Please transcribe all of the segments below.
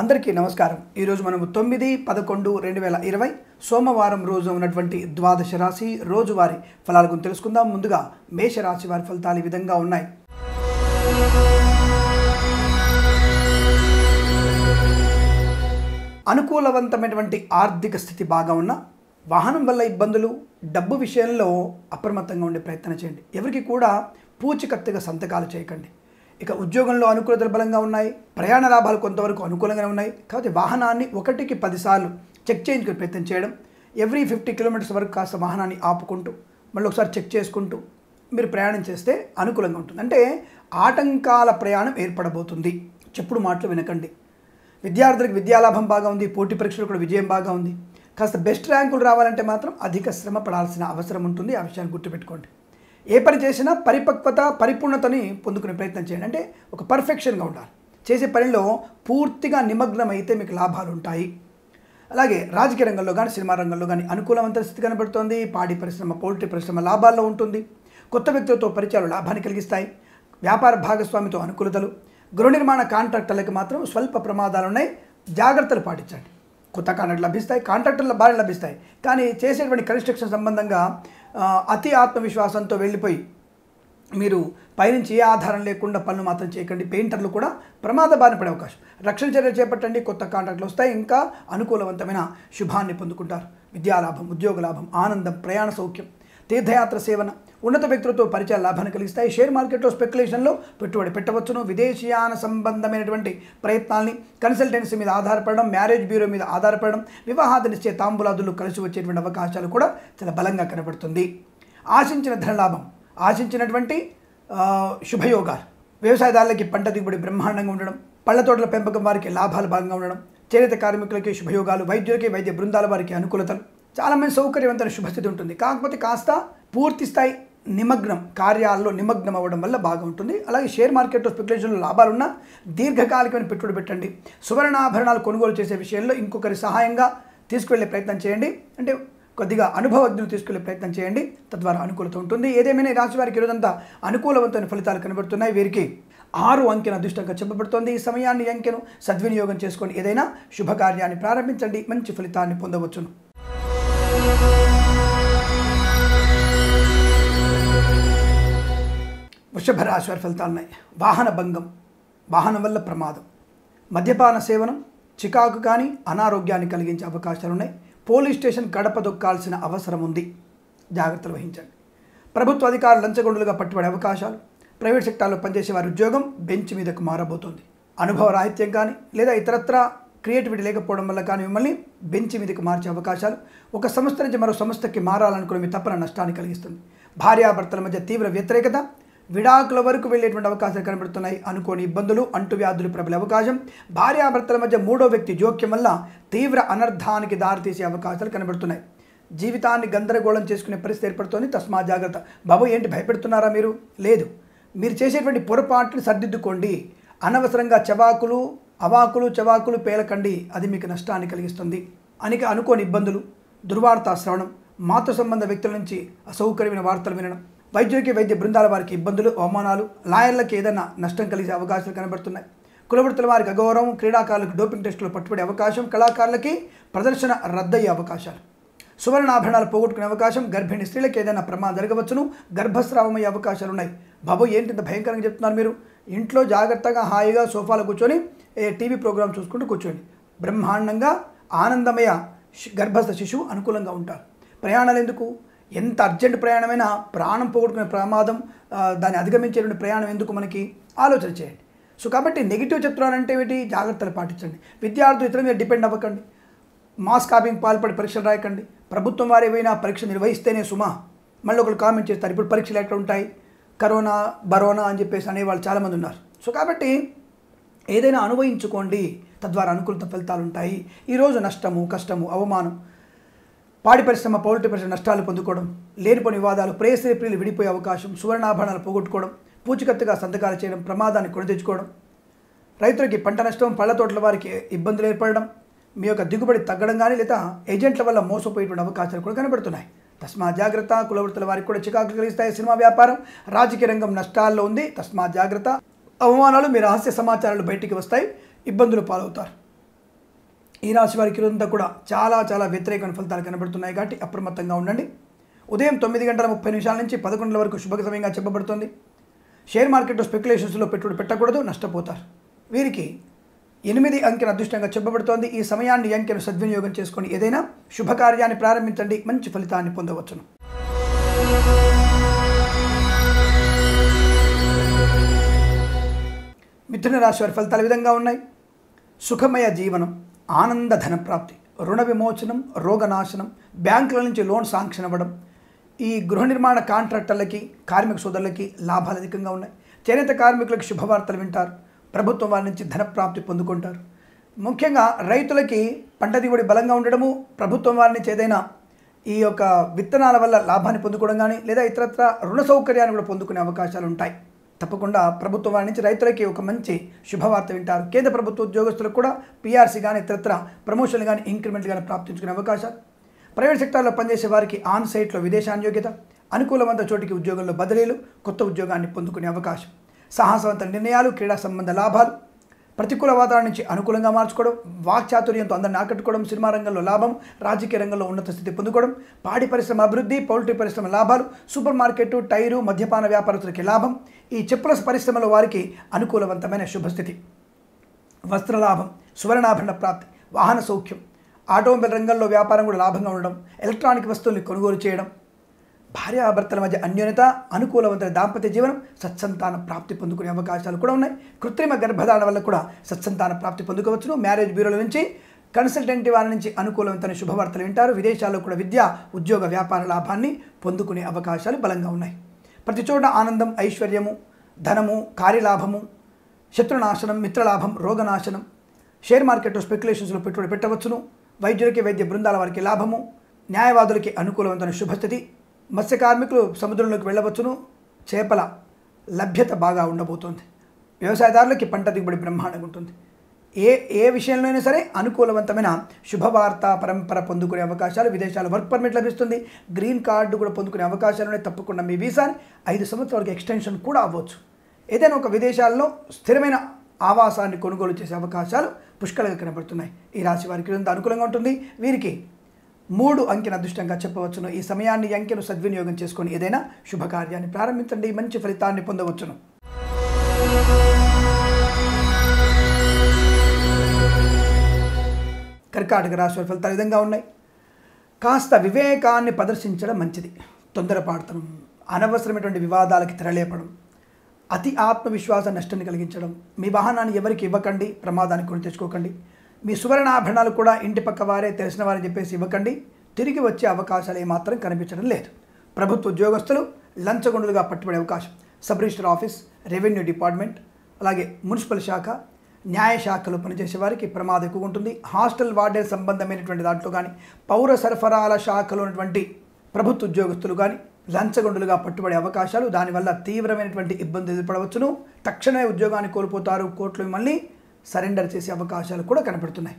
అందరికీ నమస్కారం. ఈరోజు మనము తొమ్మిది పదకొండు రెండు వేల ఇరవై సోమవారం రోజు ఉన్నటువంటి ద్వాదశ రాశి రోజువారి ఫలాల గురించి తెలుసుకుందాం. ముందుగా మేషరాశి వారి ఫలితాలు ఈ విధంగా ఉన్నాయి. అనుకూలవంతమైనటువంటి ఆర్థిక స్థితి బాగా ఉన్న వాహనం వల్ల ఇబ్బందులు డబ్బు విషయంలో అప్రమత్తంగా ఉండే ప్రయత్నం చేయండి. ఎవరికి కూడా పూచికత్తుగా సంతకాలు చేయకండి. ఇక ఉద్యోగంలో అనుకూలతలు బలంగా ఉన్నాయి. ప్రయాణ లాభాలు కొంతవరకు అనుకూలంగానే ఉన్నాయి. కాబట్టి వాహనాన్ని ఒకటికి పదిసార్లు చెక్ చేయించుకునే ప్రయత్నం చేయడం ఎవ్రీ ఫిఫ్టీ కిలోమీటర్స్ వరకు కాస్త వాహనాన్ని ఆపుకుంటూ మళ్ళీ ఒకసారి చెక్ చేసుకుంటూ మీరు ప్రయాణం చేస్తే అనుకూలంగా ఉంటుంది. అంటే ఆటంకాల ప్రయాణం ఏర్పడబోతుంది. చెప్పుడు మాటలు వినకండి. విద్యార్థులకు విద్యాలాభం బాగా ఉంది. పోటీ పరీక్షలు కూడా విజయం బాగా ఉంది. కాస్త బెస్ట్ ర్యాంకులు రావాలంటే మాత్రం అధిక శ్రమ పడాల్సిన అవసరం ఉంటుంది. ఆ విషయాన్ని గుర్తుపెట్టుకోండి. ఏ పని చేసినా పరిపక్వత పరిపూర్ణతని పొందుకునే ప్రయత్నం చేయండి. అంటే ఒక పర్ఫెక్షన్గా ఉండాలి. చేసే పనిలో పూర్తిగా నిమగ్నం అయితే మీకు లాభాలు ఉంటాయి అలాగే రాజకీయ రంగంలో కానీ సినిమా రంగంలో కానీ అనుకూలవంత స్థితి కనబడుతోంది. పాడి పరిశ్రమ పౌల్ట్రీ పరిశ్రమ లాభాల్లో ఉంటుంది. కొత్త వ్యక్తులతో పరిచయాలు లాభాన్ని కలిగిస్తాయి. వ్యాపార భాగస్వామితో అనుకూలతలు. గృహ నిర్మాణ కాంట్రాక్టర్లకు మాత్రం స్వల్ప ప్రమాదాలు ఉన్నాయి జాగ్రత్తలు పాటించండి. కొత్త కాంట్రాక్ట్ లభిస్తాయి కాంట్రాక్టర్ల భారీ లభిస్తాయి. కానీ చేసేటువంటి కన్స్ట్రక్షన్ సంబంధంగా అతి ఆత్మవిశ్వాసంతో వెళ్ళిపోయి మీరు పైనుంచి ఏ ఆధారం లేకుండా పనులు మాత్రం చేయకండి. పెయింటర్లు కూడా ప్రమాద బారిన పడే అవకాశం. రక్షణ చర్యలు చేపట్టండి. కొత్త కాంట్రాక్ట్లు వస్తాయి. ఇంకా అనుకూలవంతమైన శుభాన్ని పొందుకుంటారు. విద్యాలాభం ఉద్యోగ లాభం ఆనందం ప్రయాణ సౌఖ్యం తీర్థయాత్ర సేవన ఉన్నత వ్యక్తులతో పరిచయ లాభాన్ని కలిగిస్తాయి. షేర్ మార్కెట్లో స్పెక్యులేషన్లో పెట్టుబడి పెట్టవచ్చును. విదేశీయాన సంబంధమైనటువంటి ప్రయత్నాల్ని కన్సల్టెన్సీ మీద ఆధారపడడం మ్యారేజ్ బ్యూరో మీద ఆధారపడడం వివాహాదనిచ్చే తాంబూలాదులు కలిసి వచ్చేటువంటి అవకాశాలు కూడా చాలా బలంగా కనబడుతుంది. ఆశించిన ధనలాభం ఆశించినటువంటి శుభయోగాలు. వ్యవసాయదారులకి పంట దిగుబడి బ్రహ్మాండంగా ఉండడం పళ్ళ తోటల పెంపకం వారికి లాభాలు భాగంగా ఉండడం చేనేత కార్మికులకి శుభయోగాలు వైద్యులకి వైద్య బృందాల వారికి అనుకూలతలు. చాలా మంది సౌకర్యవంతమైన శుభస్థితి ఉంటుంది. కాకపోతే కాస్త పూర్తి స్థాయి నిమగ్నం కార్యాల్లో నిమగ్నం అవ్వడం వల్ల బాగా ఉంటుంది. అలాగే షేర్ మార్కెట్లో స్పెక్యులేషన్లో లాభాలున్నా దీర్ఘకాలికమైన పెట్టుబడి పెట్టండి. సువర్ణాభరణాలు కొనుగోలు చేసే విషయంలో ఇంకొకరి సహాయంగా తీసుకువెళ్ళే ప్రయత్నం చేయండి. అంటే కొద్దిగా అనుభవజ్ఞులు తీసుకెళ్ళే ప్రయత్నం చేయండి. తద్వారా అనుకూలత ఉంటుంది. ఏదేమైనా ఈ రాశి వారికి ఈరోజంతా అనుకూలవంతమైన ఫలితాలు కనబడుతున్నాయి. వీరికి ఆరు అంకెను అదృష్టంగా చెప్పబడుతోంది. ఈ సమయాన్ని అంకెను సద్వినియోగం చేసుకొని ఏదైనా శుభకార్యాన్ని ప్రారంభించండి. మంచి ఫలితాన్ని పొందవచ్చును. వృషభ రాశి వారి ఫలితాలు ఉన్నాయి వాహన భంగం వాహనం వల్ల ప్రమాదం. మద్యపాన సేవనం చికాకు కానీ అనారోగ్యాన్ని కలిగించే అవకాశాలు ఉన్నాయి పోలీస్ స్టేషన్ గడప దొక్కాల్సిన అవసరం ఉంది. జాగ్రత్తలు వహించండి. ప్రభుత్వ అధికారులు లంచగొండులుగా పట్టుబడే అవకాశాలు. ప్రైవేట్ సెక్టార్లో పనిచేసే వారి ఉద్యోగం బెంచ్ మీదకు మారబోతుంది. అనుభవ రాహిత్యం కానీ లేదా ఇతరత్ర క్రియేటివిటీ లేకపోవడం వల్ల కానీ మిమ్మల్ని బెంచ్ మీదకి మార్చే అవకాశాలు. ఒక సంస్థ నుంచి మరో సంస్థకి మారాలనుకునే మీ తప్పన నష్టాన్ని కలిగిస్తుంది. భార్యాభర్తల మధ్య తీవ్ర వ్యతిరేకత విడాకుల వరకు వెళ్ళేటువంటి అవకాశాలు కనబడుతున్నాయి అనుకోని ఇబ్బందులు అంటువ్యాధులు ప్రబలే అవకాశం. భార్యాభర్తల మధ్య మూడో వ్యక్తి జోక్యం వల్ల తీవ్ర అనర్థానికి దారితీసే అవకాశాలు కనబడుతున్నాయి. జీవితాన్ని గందరగోళం చేసుకునే పరిస్థితి ఏర్పడుతోంది. తస్మా జాగ్రత్త. బాబు ఏంటి భయపెడుతున్నారా మీరు? లేదు. మీరు చేసేటువంటి పొరపాటుని సర్దిద్దుకోండి. అనవసరంగా చవాకులు అవాకులు చవాకులు పేలకండి. అది మీకు నష్టాన్ని కలిగిస్తుంది. అనిక అనుకోని ఇబ్బందులు దుర్వార్త శ్రవణం మాతృ సంబంధ వ్యక్తుల నుంచి అసౌకర్యమైన వార్తలు వినడం. వైద్యులకి వైద్య బృందాల వారికి ఇబ్బందులు అవమానాలు లాయర్లకు ఏదైనా నష్టం కలిగే అవకాశాలు కనబడుతున్నాయి. కులవృత్తుల వారికి అగౌరవం క్రీడాకారులకు డోపింగ్ టెస్టులో పట్టుబడే అవకాశం కళాకారులకి ప్రదర్శన రద్దయ్యే అవకాశాలు. సువర్ణాభరణాలు పోగొట్టుకునే అవకాశం గర్భిణీ స్త్రీలకు ఏదైనా ప్రమాదం జరగవచ్చును గర్భస్రావమయ్యే అవకాశాలు ఉన్నాయి బాబు ఏంటి ఇంత భయంకరంగా చెప్తున్నారు మీరు? ఇంట్లో జాగ్రత్తగా హాయిగా సోఫాలో కూర్చొని ఏ టీవీ ప్రోగ్రామ్ చూసుకుంటూ కూర్చోండి. బ్రహ్మాండంగా ఆనందమయ శి- గర్భస్థ శిశువు అనుకూలంగా ఉంటారు. ప్రయాణాలు ఎందుకు? ఎంత అర్జెంట్ ప్రయాణమైనా ప్రాణం పోగొట్టుకునే ప్రమాదం దాన్ని అధిగమించేటువంటి ప్రయాణం ఎందుకు మనకి? ఆలోచన చేయండి. సో కాబట్టి నెగిటివ్ చెప్తున్నారంటే ఏమిటి? జాగ్రత్తలు పాటించండి. విద్యార్థులు ఇతరుల మీద డిపెండ్ అవ్వకండి. మాస్ కాపింగ్ పాల్పడి పరీక్షలు రాయకండి. ప్రభుత్వం వారు ఏవైనా పరీక్ష నిర్వహిస్తేనే సుమా. మళ్ళీ ఒకరు కామెంట్ చేస్తారు ఇప్పుడు పరీక్షలు ఎట్లా ఉంటాయి? కరోనా బరోనా అని చెప్పేసి అనేవాళ్ళు చాలామంది ఉన్నారు. సో కాబట్టి ఏదైనా అనుభవించుకోండి. తద్వారా అనుకూలత ఫలితాలు ఉంటాయి. ఈరోజు నష్టము కష్టము అవమానం పాడి పరిశ్రమ పౌల్ట్రీ పరిశ్రమ నష్టాలు పొందుకోవడం లేనిపోని వివాదాలు ప్రేయస్త్రీ ప్రియులు విడిపోయే అవకాశం సువర్ణాభరణాలు పోగొట్టుకోవడం పూచికత్తుగా సంతకాలు చేయడం ప్రమాదాన్ని కొని తెచ్చుకోవడం రైతులకి పంట నష్టం పళ్ళ తోటల వారికి ఇబ్బందులు ఏర్పడడం మీ యొక్క దిగుబడి తగ్గడం కానీ లేదా ఏజెంట్ల వల్ల మోసపోయేటువంటి అవకాశాలు కూడా కనబడుతున్నాయి. తస్మా జాగ్రత్త కులవృత్తుల వారికి కూడా చికాకులు కలిగిస్తాయి సినిమా వ్యాపారం. రాజకీయ రంగం నష్టాల్లో ఉంది. తస్మా జాగ్రత్త. అవమానాలు మీ రహస్య సమాచారాలు బయటికి వస్తాయి. ఇబ్బందులు పాలవుతారు. ఈ రాశి వారికి ఇదంతా కూడా చాలా చాలా వ్యతిరేకమైన ఫలితాలు కనబడుతున్నాయి కాబట్టి అప్రమత్తంగా ఉండండి. ఉదయం తొమ్మిది గంటల ముప్పై నిమిషాల నుంచి పదకొండుల వరకు శుభ సమయంగా చెప్పబడుతుంది. షేర్ మార్కెట్లో స్పెక్యులేషన్స్లో పెట్టుబడి పెట్టకూడదు నష్టపోతారు. వీరికి ఎనిమిది అంకెను అదృష్టంగా చెప్పబడుతోంది. ఈ సమయాన్ని అంకెను సద్వినియోగం చేసుకొని ఏదైనా శుభకార్యాన్ని ప్రారంభించండి. మంచి ఫలితాన్ని పొందవచ్చును. మిథున రాశి వారి ఫలితాలు విధంగా ఉన్నాయి. సుఖమయ జీవనం. ఆనంద ధనప్రాప్తి రుణ విమోచనం రోగనాశనం బ్యాంకుల నుంచి లోన్ శాంక్షన్ అవ్వడం ఈ గృహ నిర్మాణ కాంట్రాక్టర్లకి కార్మిక సోదరులకి లాభాలు అధికంగా ఉన్నాయి. చేనేత కార్మికులకు శుభవార్తలు వింటారు. ప్రభుత్వం వారి నుంచి ధన ప్రాప్తి పొందుకుంటారు. ముఖ్యంగా రైతులకి పంట దిగుబడి బలంగా ఉండడము ప్రభుత్వం వారి నుంచి ఏదైనా ఈ యొక్క విత్తనాల వల్ల లాభాన్ని పొందుకోవడం కానీ లేదా ఇతరత్ర రుణ సౌకర్యాన్ని కూడా పొందుకునే అవకాశాలు ఉంటాయి. తప్పకుండా ప్రభుత్వం వారి నుంచి రైతులకి ఒక మంచి శుభవార్త వింటారు. కేంద్ర ప్రభుత్వ ఉద్యోగస్తులకు కూడా పీఆర్సీ కానీ ఇతరత్ర ప్రమోషన్లు కానీ ఇంక్రిమెంట్లు కానీ ప్రాప్తించుకునే అవకాశాలు. ప్రైవేట్ సెక్టార్లో పనిచేసే వారికి ఆన్ సైట్లో విదేశాన్యోగ్యత అనుకూలవంత చోటికి ఉద్యోగంలో బదిలీలు కొత్త ఉద్యోగాన్ని పొందుకునే అవకాశం సాహసవంత నిర్ణయాలు క్రీడా సంబంధ లాభాలు ప్రతికూల వాతావరణం నుంచి అనుకూలంగా మార్చుకోవడం వాక్చాతుర్యంతో అందరిని ఆకట్టుకోవడం సినిమా రంగంలో లాభం రాజకీయ రంగంలో ఉన్నత స్థితి పొందుకోవడం పాడి పరిశ్రమ అభివృద్ధి పౌల్ట్రీ పరిశ్రమ లాభాలు సూపర్ మార్కెట్ టైరు మద్యపాన వ్యాపారస్తులకి లాభం ఈ చెప్పుల పరిశ్రమలో వారికి అనుకూలవంతమైన శుభస్థితి. వస్త్రలాభం సువర్ణాభరణ ప్రాప్తి వాహన సౌఖ్యం ఆటోమొబైల్ రంగంలో వ్యాపారం కూడా లాభంగా ఉండడం ఎలక్ట్రానిక్ వస్తువుల్ని కొనుగోలు చేయడం భార్యాభర్తల మధ్య అన్యోన్యత అనుకూలవంతమైన దాంపత్య జీవనం సత్సంతాన ప్రాప్తి పొందుకునే అవకాశాలు కూడా ఉన్నాయి. కృత్రిమ గర్భధారణ వల్ల కూడా సత్సంతాన ప్రాప్తి పొందుకోవచ్చును. మ్యారేజ్ బ్యూరోల నుంచి కన్సల్టెంట్ వారి నుంచి అనుకూలవంతమైన శుభవార్తలు వింటారు. విదేశాల్లో కూడా విద్య ఉద్యోగ వ్యాపార లాభాన్ని పొందుకునే అవకాశాలు బలంగా ఉన్నాయి. ప్రతి చోట ఆనందం ఐశ్వర్యము ధనము కార్యలాభము శత్రునాశనం మిత్రలాభం రోగనాశనం షేర్ మార్కెట్లో స్పెక్యులేషన్స్లో పెట్టుబడి పెట్టవచ్చును. వైద్యులకి వైద్య బృందాల వారికి లాభము న్యాయవాదులకి అనుకూలవంతమైన శుభస్థితి మత్స్య కార్మికులు సముద్రంలోకి వెళ్ళవచ్చును. చేపల లభ్యత బాగా ఉండబోతోంది. వ్యవసాయదారులకి పంట దిగుబడి బ్రహ్మాండంగా ఉంటుంది. ఏ ఏ విషయంలో అయినా సరే అనుకూలవంతమైన శుభవార్త పరంపర పొందుకునే అవకాశాలు విదేశాలు వర్క్ పర్మిట్ లభిస్తుంది. గ్రీన్ కార్డు కూడా పొందుకునే అవకాశాలు తప్పకుండా మీ వీసాని ఐదు సంవత్సరాలకు ఎక్స్టెన్షన్ కూడా అవ్వచ్చు. ఏదైనా ఒక విదేశాల్లో స్థిరమైన ఆవాసాన్ని కొనుగోలు చేసే అవకాశాలు పుష్కలంగా కనబడుతున్నాయి. ఈ రాశి వారికి అనుకూలంగా ఉంటుంది. వీరికి మూడు అంకెను అదృష్టంగా చెప్పవచ్చును. ఈ సమయాన్ని అంకెను సద్వినియోగం చేసుకొని ఏదైనా శుభకార్యాన్ని ప్రారంభించండి. మంచి ఫలితాన్ని పొందవచ్చును. కర్కాటక రాశి ఫలితాలు విధంగా ఉన్నాయి. కాస్త వివేకాన్ని ప్రదర్శించడం మంచిది. తొందరపాడుతనం అనవసరమైనటువంటి వివాదాలకి తెరలేపడం. అతి ఆత్మవిశ్వాస నష్టాన్ని కలిగించడం. మీ వాహనాన్ని ఎవరికి ఇవ్వకండి. ప్రమాదానికి కొని తెచ్చుకోకండి. మీ సువర్ణాభరణాలు కూడా ఇంటి పక్క వారే తెలిసిన వారని చెప్పేసి ఇవ్వకండి. తిరిగి వచ్చే అవకాశాలు ఏమాత్రం కనిపించడం లేదు. ప్రభుత్వ ఉద్యోగస్తులు లంచగొండలుగా పట్టుబడే అవకాశం. Sub register office revenue department అలాగే మున్సిపల్ శాఖ న్యాయ శాఖలో పనిచేసే వారికి ప్రమాదం ఎక్కువ ఉంటుంది. హాస్టల్ వార్డెన్ సంబంధమైనటువంటి దాంట్లో కానీ పౌర సరఫరాల శాఖలో ఉన్నటువంటి ప్రభుత్వ ఉద్యోగస్తులు కానీ లంచగొండులుగా పట్టుబడే అవకాశాలు దానివల్ల తీవ్రమైనటువంటి ఇబ్బంది ఏర్పడవచ్చును తక్షణమే ఉద్యోగాన్ని కోల్పోతారు కోర్టులు మిమ్మల్ని. సరెండర్ చేసే అవకాశాలు కూడా కనపడుతున్నాయి.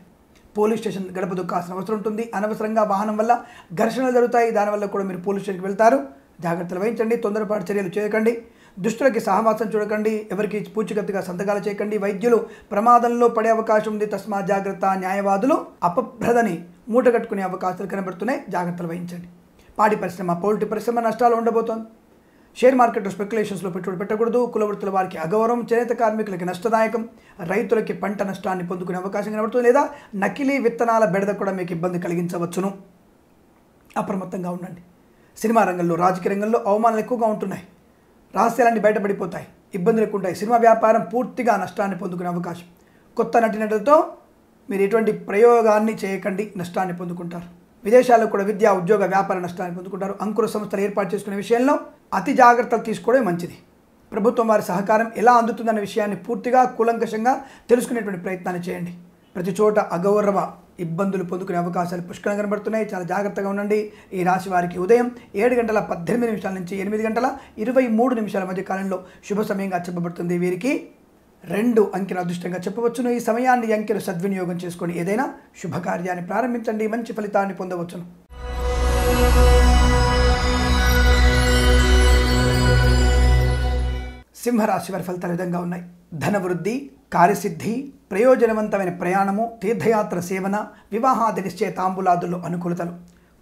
పోలీస్ స్టేషన్ గడప దుక్కాల్సిన అవసరం ఉంటుంది. అనవసరంగా వాహనం వల్ల ఘర్షణలు జరుగుతాయి. దానివల్ల కూడా మీరు పోలీస్ స్టేషన్కి వెళ్తారు. జాగ్రత్తలు వహించండి. తొందరపాటు చర్యలు చేయకండి. దుష్టులకి సహవాసం చూడకండి. ఎవరికి పూచికత్తుగా సంతకాలు చేయకండి. వైద్యులు ప్రమాదంలో పడే అవకాశం ఉంది. తస్మా జాగ్రత్త న్యాయవాదులు అపభ్రదని మూటగట్టుకునే అవకాశాలు కనబడుతున్నాయి. జాగ్రత్తలు వహించండి. పాడి పరిశ్రమ పౌల్ట్రీ పరిశ్రమ నష్టాలు ఉండబోతోంది. షేర్ మార్కెట్ స్పెక్యులేషన్స్లో పెట్టుబడి పెట్టకూడదు. కులవృత్తుల వారికి అగౌరవం చేనేత కార్మికులకి నష్టదాయకం రైతులకి పంట నష్టాన్ని పొందుకునే అవకాశం కనబడుతుంది లేదా నకిలీ విత్తనాల బెడద కూడా మీకు ఇబ్బంది కలిగించవచ్చును. అప్రమత్తంగా ఉండండి. సినిమా రంగంలో రాజకీయ రంగంలో అవమానాలు ఎక్కువగా ఉంటున్నాయి. రహస్యాలన్నీ బయటపడిపోతాయి. ఇబ్బందులు ఎక్కువ ఉంటాయి. సినిమా వ్యాపారం పూర్తిగా నష్టాన్ని పొందుకునే అవకాశం. కొత్త నటినటులతో మీరు ఎటువంటి ప్రయోగాన్ని చేయకండి. నష్టాన్ని పొందుకుంటారు. విదేశాల్లో కూడా విద్యా ఉద్యోగ వ్యాపార నష్టాన్ని పొందుకుంటారు. అంకుర సంస్థలు ఏర్పాటు చేసుకునే విషయంలో అతి జాగ్రత్తలు తీసుకోవడం మంచిది. ప్రభుత్వం వారి సహకారం ఎలా అందుతుందన్న విషయాన్ని పూర్తిగా కూలంకషంగా తెలుసుకునేటువంటి ప్రయత్నాన్ని చేయండి. ప్రతి చోట అగౌరవ ఇబ్బందులు పొందుకునే అవకాశాలు పుష్కలంగా కనబడుతున్నాయి. చాలా జాగ్రత్తగా ఉండండి. ఈ రాశి వారికి ఉదయం ఏడు గంటల పద్దెనిమిది నిమిషాల నుంచి ఎనిమిది గంటల ఇరవై మూడు నిమిషాల మధ్య కాలంలో శుభ సమయంగా చెప్పబడుతుంది వీరికి. రెండు అంకెల అదృష్టంగా చెప్పవచ్చును. ఈ సమయాన్ని అంకెను అంకెలు సద్వినియోగం చేసుకొని ఏదైనా శుభకార్యాన్ని ప్రారంభించండి. మంచి ఫలితాన్ని పొందవచ్చును. సింహరాశి వారి ఫలితాలు విధంగా ఉన్నాయి. ధనవృద్ధి కార్యసిద్ధి ప్రయోజనవంతమైన ప్రయాణము తీర్థయాత్ర సేవన వివాహాది నిశ్చయ తాంబూలాదుల్లో అనుకూలతలు.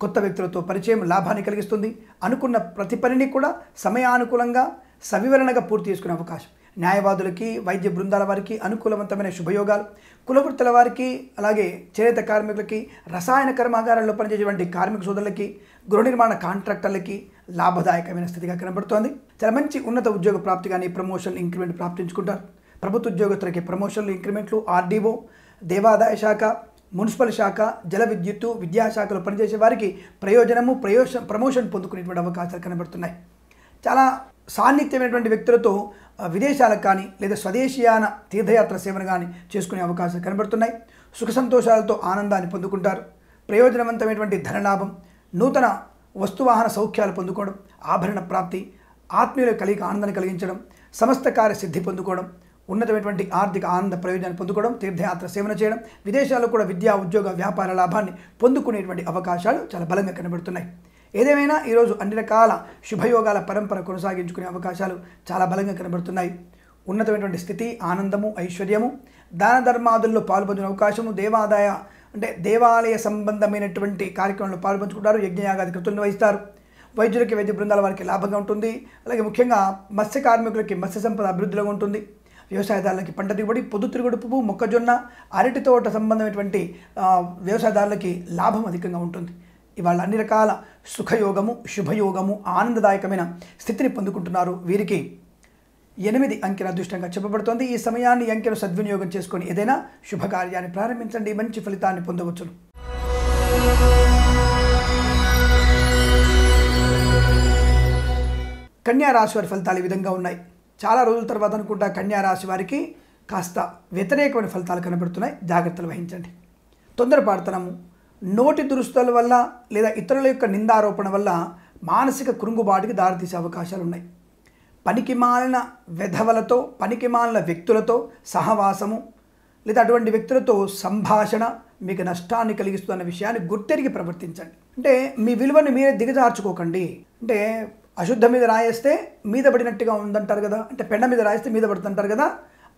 కొత్త వ్యక్తులతో పరిచయం లాభాన్ని కలిగిస్తుంది. అనుకున్న ప్రతి పనిని కూడా సమయానుకూలంగా సవివరణగా పూర్తి చేసుకునే అవకాశం. న్యాయవాదులకి వైద్య బృందాల వారికి అనుకూలవంతమైన శుభయోగాలు. కులవృత్తుల వారికి అలాగే చేనేత కార్మికులకి రసాయన కర్మాగారాల్లో పనిచేసేటువంటి కార్మిక సోదరులకి గృహ నిర్మాణ కాంట్రాక్టర్లకి లాభదాయకమైన స్థితిగా కనబడుతోంది. చాలా మంచి ఉన్నత ఉద్యోగ ప్రాప్తి కానీ ప్రమోషన్ ఇంక్రిమెంట్ ప్రాప్తించుకుంటారు. ప్రభుత్వ ఉద్యోగస్తులకి ప్రమోషన్లు ఇంక్రిమెంట్లు ఆర్డీఓ దేవాదాయ శాఖ మున్సిపల్ శాఖ జల విద్యుత్తు విద్యాశాఖలో పనిచేసే వారికి ప్రయోజనము ప్రయోజన ప్రమోషన్ పొందుకునేటువంటి అవకాశాలు కనబడుతున్నాయి. చాలా సాన్నిధ్యమైనటువంటి వ్యక్తులతో విదేశాలకు కానీ లేదా స్వదేశీయాన తీర్థయాత్ర సేవను కానీ చేసుకునే అవకాశాలు కనబడుతున్నాయి. సుఖ సంతోషాలతో ఆనందాన్ని పొందుకుంటారు. ప్రయోజనవంతమైనటువంటి ధనలాభం నూతన వస్తువాహన సౌఖ్యాలు పొందుకోవడం ఆభరణ ప్రాప్తి ఆత్మీయుల కలిగి ఆనందాన్ని కలిగించడం సమస్త కార్య సిద్ధి పొందుకోవడం ఉన్నతమైనటువంటి ఆర్థిక ఆనంద ప్రయోజనాన్ని పొందుకోవడం తీర్థయాత్ర సేవన చేయడం విదేశాల్లో కూడా విద్యా ఉద్యోగ వ్యాపార లాభాన్ని పొందుకునేటువంటి అవకాశాలు చాలా బలంగా కనబడుతున్నాయి. ఏదేమైనా ఈరోజు అన్ని రకాల శుభయోగాల పరంపర కొనసాగించుకునే అవకాశాలు చాలా బలంగా కనబడుతున్నాయి. ఉన్నతమైనటువంటి స్థితి ఆనందము ఐశ్వర్యము దాన ధర్మాదుల్లో పాల్పొందిన అవకాశము దేవాదాయ అంటే దేవాలయ సంబంధమైనటువంటి కార్యక్రమంలో పాల్పంచుకుంటారు యజ్ఞయాగాది కృతులను వహిస్తారు. వైద్యులకి వైద్య బృందాల వారికి లాభంగా ఉంటుంది. అలాగే ముఖ్యంగా మత్స్య కార్మికులకి మత్స్య సంపద అభివృద్ధిలో ఉంటుంది. వ్యవసాయదారులకి పంట దిగుబడి పొద్దుతిరుగుడుపు మొక్కజొన్న అరటి తోట సంబంధమైనటువంటి వ్యవసాయదారులకి లాభం అధికంగా ఉంటుంది. ఇవాళ అన్ని రకాల సుఖయోగము శుభయోగము ఆనందదాయకమైన స్థితిని పొందుకుంటున్నారు. వీరికి ఎనిమిది అంకెల అదృష్టంగా చెప్పబడుతోంది. ఈ సమయాన్ని అంకెను సద్వినియోగం చేసుకొని ఏదైనా శుభకార్యాన్ని ప్రారంభించండి. మంచి ఫలితాన్ని పొందవచ్చును కన్యా రాశి వారి ఫలితాలు ఈ విధంగా ఉన్నాయి. చాలా రోజుల తర్వాత అనుకుంటా కన్యా రాశి వారికి కాస్త వ్యతిరేకమైన ఫలితాలు కనబడుతున్నాయి. జాగ్రత్తలు వహించండి. తొందరపాడుతనము నోటి దురుస్తుల వల్ల లేదా ఇతరుల యొక్క నిందారోపణ వల్ల మానసిక కృంగుబాటుకి దారితీసే అవకాశాలు ఉన్నాయి పనికి మాలిన వెధవలతో పనికి మాలిన వ్యక్తులతో సహవాసము లేదా అటువంటి వ్యక్తులతో సంభాషణ మీకు నష్టాన్ని కలిగిస్తున్న విషయాన్ని గుర్తెరిగి ప్రవర్తించండి. అంటే మీ విలువని మీరే దిగజార్చుకోకండి. అంటే అశుద్ధ మీద రాయేస్తే మీద పడినట్టుగా ఉందంటారు కదా. అంటే పెండ మీద రాయిస్తే మీద పడుతుంటారు కదా.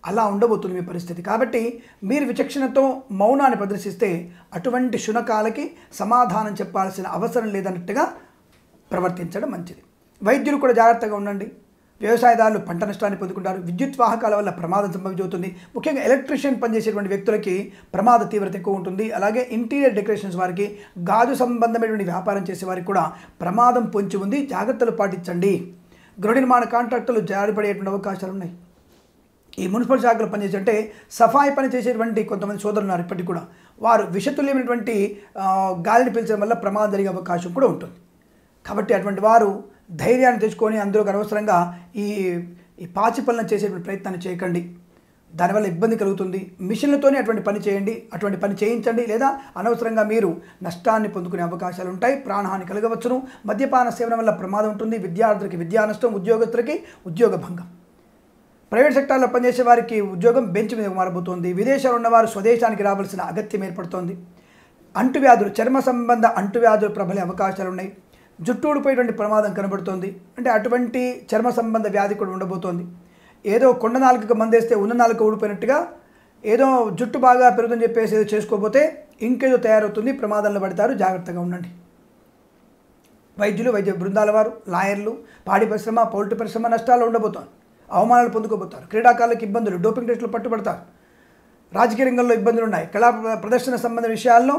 అలా ఉండబోతుంది మీ పరిస్థితి. కాబట్టి మీరు విచక్షణతో మౌనాన్ని ప్రదర్శిస్తే అటువంటి శునకాలకి సమాధానం చెప్పాల్సిన అవసరం లేదన్నట్టుగా ప్రవర్తించడం మంచిది. వైద్యులు కూడా జాగ్రత్తగా ఉండండి. వ్యవసాయదారులు పంట నష్టాన్ని పొందుకుంటారు. విద్యుత్ వాహకాల వల్ల ప్రమాదం సంభవించవుతుంది ముఖ్యంగా ఎలక్ట్రీషియన్ పనిచేసేటువంటి వ్యక్తులకి ప్రమాద తీవ్రత ఎక్కువ ఉంటుంది. అలాగే ఇంటీరియర్ డెకరేషన్స్ వారికి గాజు సంబంధమైనటువంటి వ్యాపారం చేసే వారికి కూడా ప్రమాదం పొంచి ఉంది. జాగ్రత్తలు పాటించండి. గృహ నిర్మాణ కాంట్రాక్టులు జారిపడేటువంటి అవకాశాలు ఉన్నాయి. ఈ మున్సిపల్ శాఖలో పనిచేసే అంటే సఫాయి పని చేసేటువంటి కొంతమంది సోదరులు ఉన్నారు ఇప్పటికి కూడా. వారు విషతుల్యమైనటువంటి గాలిని పీల్చడం వల్ల ప్రమాదం జరిగే అవకాశం కూడా ఉంటుంది. కాబట్టి అటువంటి వారు ధైర్యాన్ని తెచ్చుకొని అందులోకి అనవసరంగా ఈ ఈ పాచి పనులను చేసేటువంటి ప్రయత్నాన్ని చేయకండి. దానివల్ల ఇబ్బంది కలుగుతుంది. మిషన్లతోనే అటువంటి పని చేయండి. అటువంటి పని చేయించండి. లేదా అనవసరంగా మీరు నష్టాన్ని పొందుకునే అవకాశాలు ఉంటాయి. ప్రాణహాని కలగవచ్చును. మద్యపాన సేవన వల్ల ప్రమాదం ఉంటుంది. విద్యార్థులకి విద్యా నష్టం ఉద్యోగస్తులకి ఉద్యోగ భంగం. ప్రైవేట్ సెక్టార్లో పనిచేసే వారికి ఉద్యోగం బెంచ్ మీద మారబోతోంది. విదేశాలు ఉన్నవారు స్వదేశానికి రావాల్సిన అగత్యం ఏర్పడుతోంది. అంటువ్యాధులు చర్మ సంబంధ అంటువ్యాధులు ప్రబలే అవకాశాలు ఉన్నాయి జుట్టు ఊడిపోయేటువంటి ప్రమాదం కనబడుతోంది. అంటే అటువంటి చర్మ సంబంధ వ్యాధి కూడా ఉండబోతోంది. ఏదో కొండ నాలుకకు మందేస్తే ఉన్న నాలుక ఊడిపోయినట్టుగా ఏదో జుట్టు బాగా పెరుగుతుందని చెప్పేసి ఏదో చేసుకోకపోతే ఇంకేదో తయారవుతుంది ప్రమాదంలో పడతారు. జాగ్రత్తగా ఉండండి. వైద్యులు వైద్య బృందాల వారు లాయర్లు పాడి పరిశ్రమ పౌల్ట్రీ పరిశ్రమ నష్టాలు ఉండబోతోంది. అవమానాలు పొందుకోబోతారు. క్రీడాకారులకు ఇబ్బందులు డోపింగ్ టెస్టులు పట్టుబడతారు. రాజకీయ రంగంలో ఇబ్బందులు ఉన్నాయి. కళా ప్రదర్శన సంబంధ విషయాల్లో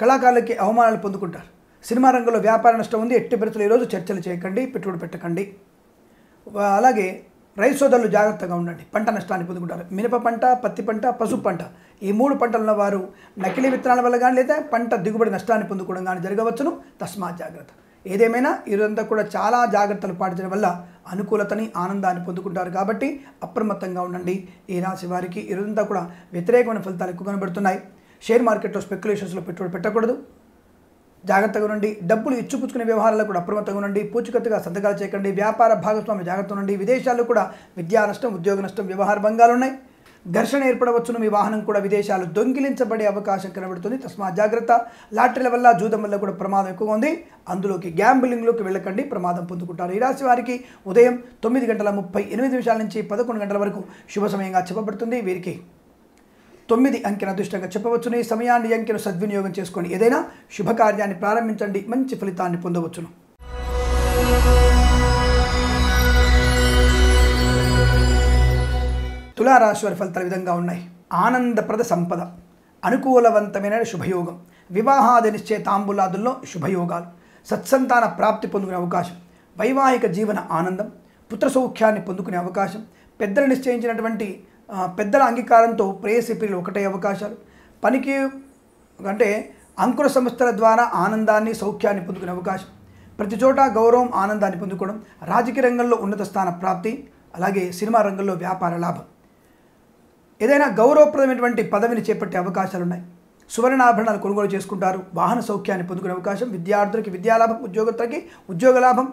కళాకారులకి అవమానాలు పొందుకుంటారు. సినిమా రంగంలో వ్యాపార నష్టం ఉంది. ఎట్టి పరిస్థితులు ఈరోజు చర్చలు చేయకండి పెట్టుబడి పెట్టకండి. అలాగే రైతు సోదరులు జాగ్రత్తగా ఉండండి. పంట నష్టాన్ని పొందుకుంటారు. మినప పంట పత్తి పంట పసుపు పంట. ఈ మూడు పంటలు వారు నకిలీ విత్తనాల వల్ల కానీ లేదా పంట దిగుబడి నష్టాన్ని పొందుకోవడం కానీ జరగవచ్చును. తస్మాత్ జాగ్రత్త. ఏదేమైనా ఈరోజంతా కూడా చాలా జాగ్రత్తలు పాటించడం వల్ల అనుకూలతని ఆనందాన్ని పొందుకుంటారు. కాబట్టి అప్రమత్తంగా ఉండండి. ఈ రాశి వారికి ఈరోజంతా కూడా వ్యతిరేకమైన ఫలితాలు ఎక్కువ కనబడుతున్నాయి. షేర్ మార్కెట్లో స్పెక్యులేషన్స్లో పెట్టుబడి పెట్టకూడదు. జాగ్రత్తగా ఉండండి. డబ్బులు ఇచ్చిపుచ్చుకునే వ్యవహారాల్లో కూడా అప్రమత్తంగా ఉండండి. పూచికత్తుగా సంతకాలు చేయకండి. వ్యాపార భాగస్వామి జాగ్రత్త ఉండండి. విదేశాల్లో కూడా విద్యా నష్టం ఉద్యోగ నష్టం వ్యవహార భంగాలు ఉన్నాయి. ఘర్షణ ఏర్పడవచ్చును. మీ వాహనం కూడా విదేశాలు దొంగిలించబడే అవకాశం కనబడుతుంది. తస్మా జాగ్రత్త. లాటరీల వల్ల జూదం వల్ల కూడా ప్రమాదం ఎక్కువగా ఉంది. అందులోకి గ్యాంబిలింగ్లోకి వెళ్ళకండి. ప్రమాదం పొందుకుంటారు. ఈ రాశి వారికి ఉదయం తొమ్మిది గంటల ముప్పై ఎనిమిది నిమిషాల నుంచి పదకొండు గంటల వరకు శుభ సమయంగా చెప్పబడుతుంది. వీరికి తొమ్మిది అంకెను అదృష్టంగా చెప్పవచ్చును. ఈ సమయాన్ని అంకెను సద్వినియోగం చేసుకొని ఏదైనా శుభకార్యాన్ని ప్రారంభించండి. మంచి ఫలితాన్ని పొందవచ్చును. తులారాశి వారి ఫలితాలు విధంగా ఉన్నాయి. ఆనందప్రద సంపద అనుకూలవంతమైన శుభయోగం వివాహాది నిశ్చయ తాంబూలాదుల్లో శుభయోగాలు సత్సంతాన ప్రాప్తి పొందుకునే అవకాశం వైవాహిక జీవన ఆనందం పుత్ర సౌఖ్యాన్ని పొందుకునే అవకాశం పెద్దలు నిశ్చయించినటువంటి పెద్దల అంగీకారంతో ప్రేయసి పిల్లలు ఒకటే అవకాశాలు. పనికి అంటే అంకుర సంస్థల ద్వారా ఆనందాన్ని సౌఖ్యాన్ని పొందుకునే అవకాశం. ప్రతి చోట గౌరవం ఆనందాన్ని పొందుకోవడం రాజకీయ రంగంలో ఉన్నత స్థాన ప్రాప్తి అలాగే సినిమా రంగంలో వ్యాపార లాభం. ఏదైనా గౌరవప్రదమైనటువంటి పదవిని చేపట్టే అవకాశాలు ఉన్నాయి సువర్ణాభరణాలు కొనుగోలు చేసుకుంటారు. వాహన సౌఖ్యాన్ని పొందుకునే అవకాశం విద్యార్థులకి విద్యాలాభం ఉద్యోగులకి ఉద్యోగ లాభం